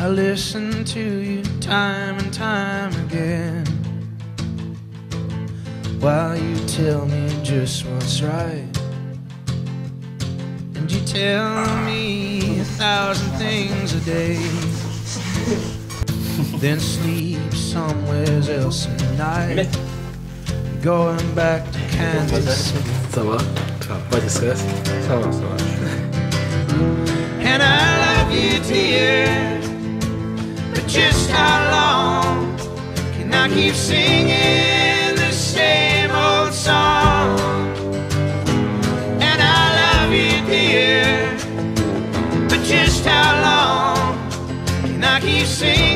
I listen to you time and time again. While you tell me just what's right. And you tell me a thousand things a day. then sleep somewhere else at night. Going back to Kansas Ça va Pas de stress Ça va, ça va. And I love you, dear. Just how long can I keep singing the same old song? And I love you, dear. But just how long can I keep singing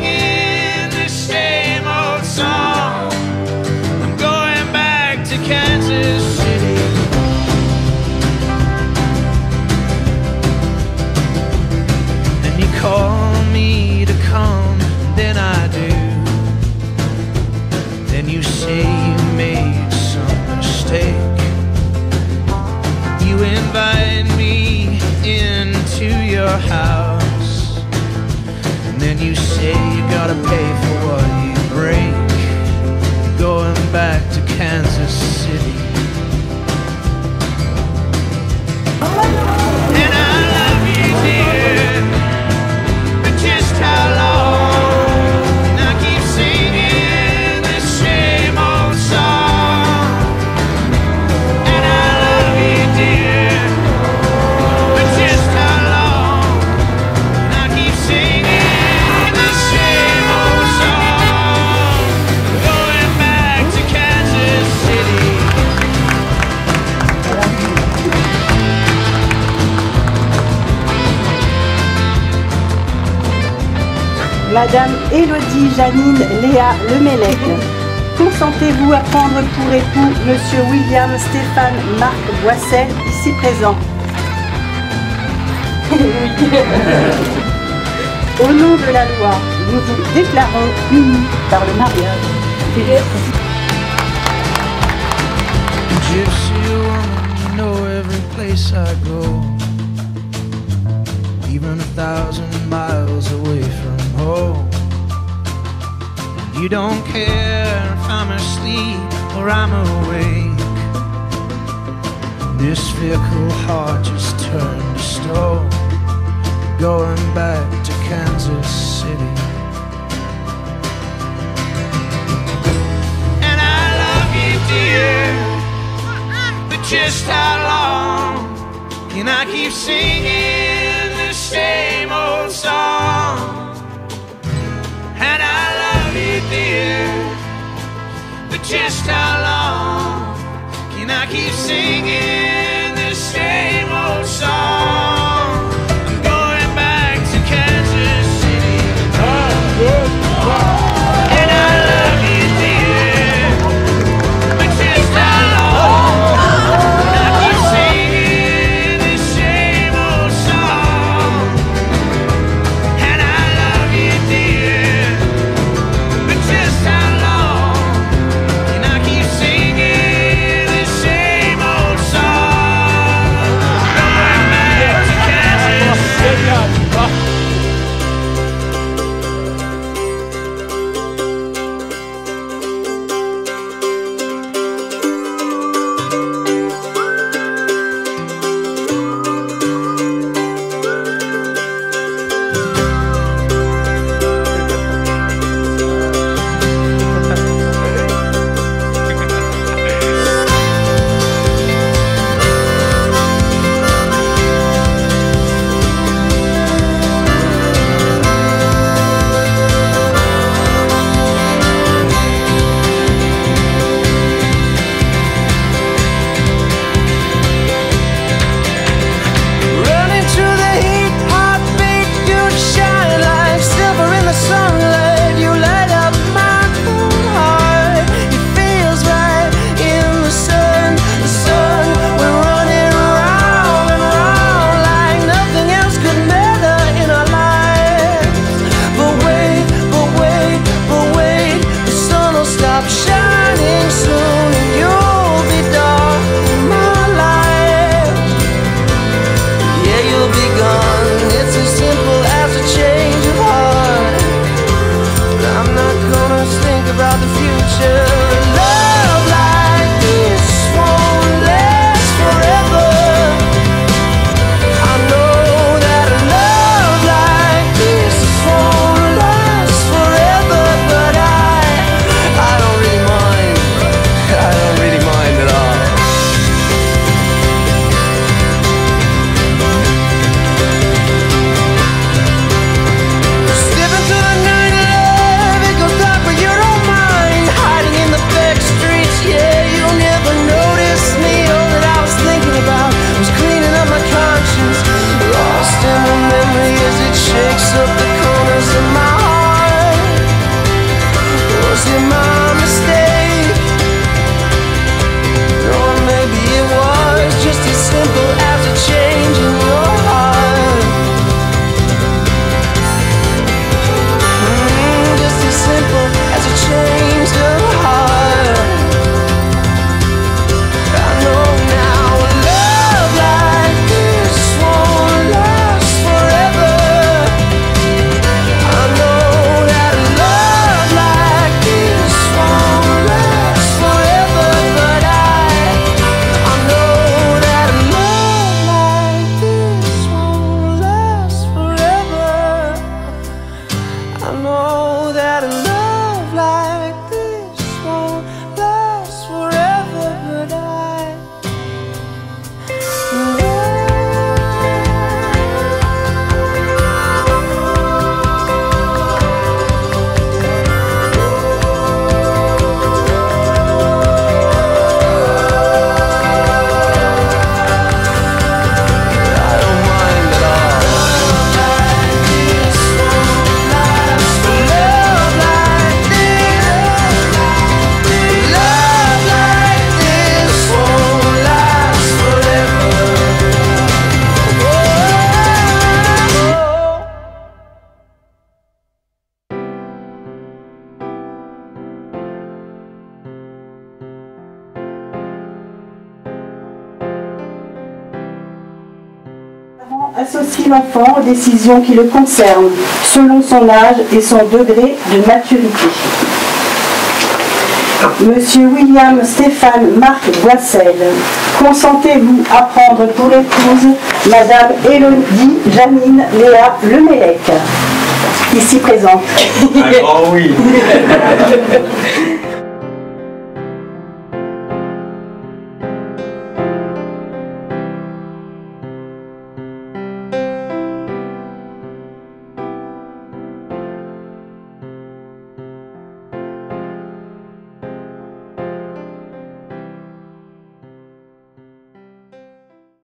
Madame Élodie Janine Léa Lemelec. Consentez-vous à prendre pour époux Monsieur William Stéphane Marc Boissel, ici présent? Au nom de la loi, nous vous déclarons unis par le mariage. Gypsy woman, you know every place I go. Even a thousand miles away from home. You don't care if I'm asleep or I'm awake. This fickle heart just turned to stone. Going back to Kansas City. And I love you, dear. But just how long can I keep singing the same old song? Just how long can I keep singing the same old song? Associe l'enfant aux décisions qui le concernent, selon son âge et son degré de maturité. Monsieur William Stéphane Marc Boissel, consentez-vous à prendre pour épouse Madame Élodie Janine Léa Lemélec, ici présente Un grand oui.